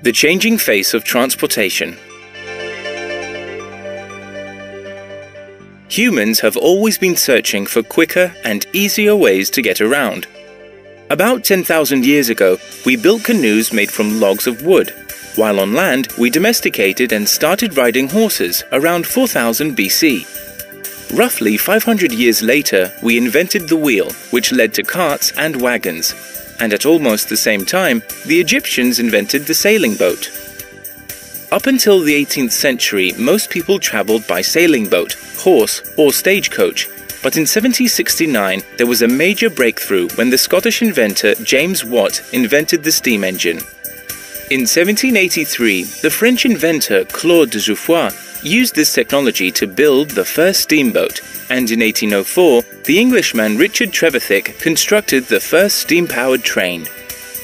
The changing face of transportation. Humans have always been searching for quicker and easier ways to get around. About 10,000 years ago, we built canoes made from logs of wood, while on land, we domesticated and started riding horses around 4000 BC. Roughly 500 years later, we invented the wheel, which led to carts and wagons. And at almost the same time, the Egyptians invented the sailing boat. Up until the 18th century, most people traveled by sailing boat, horse, or stagecoach. But in 1769, there was a major breakthrough when the Scottish inventor James Watt invented the steam engine. In 1783, the French inventor Claude de Jouffroy used this technology to build the first steamboat, and in 1804, the Englishman Richard Trevithick constructed the first steam-powered train.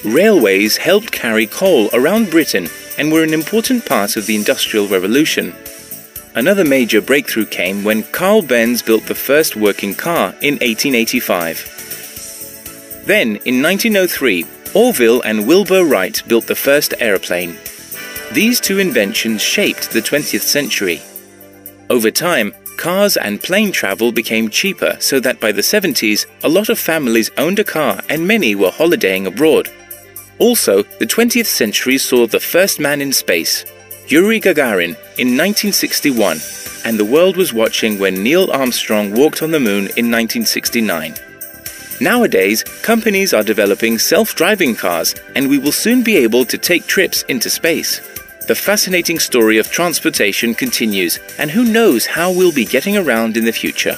Railways helped carry coal around Britain and were an important part of the Industrial Revolution. Another major breakthrough came when Carl Benz built the first working car in 1885. Then, in 1903, Orville and Wilbur Wright built the first aeroplane. These two inventions shaped the 20th century. Over time, cars and plane travel became cheaper so that by the 70s, a lot of families owned a car and many were holidaying abroad. Also, the 20th century saw the first man in space, Yuri Gagarin, in 1961, and the world was watching when Neil Armstrong walked on the moon in 1969. Nowadays, companies are developing self-driving cars and we will soon be able to take trips into space. The fascinating story of transportation continues, and who knows how we'll be getting around in the future.